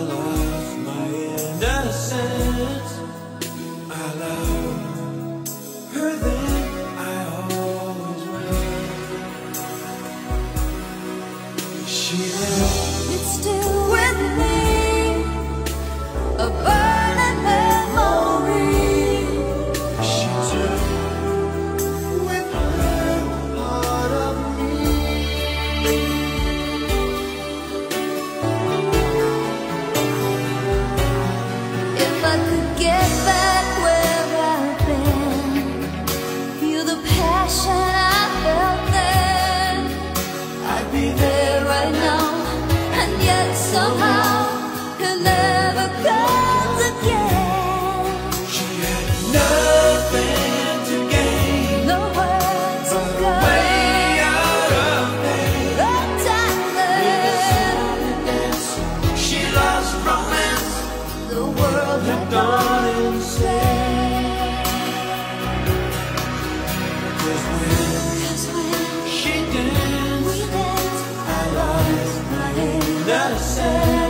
alone. somehow. gotta say.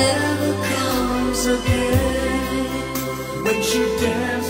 Never comes again. When she danced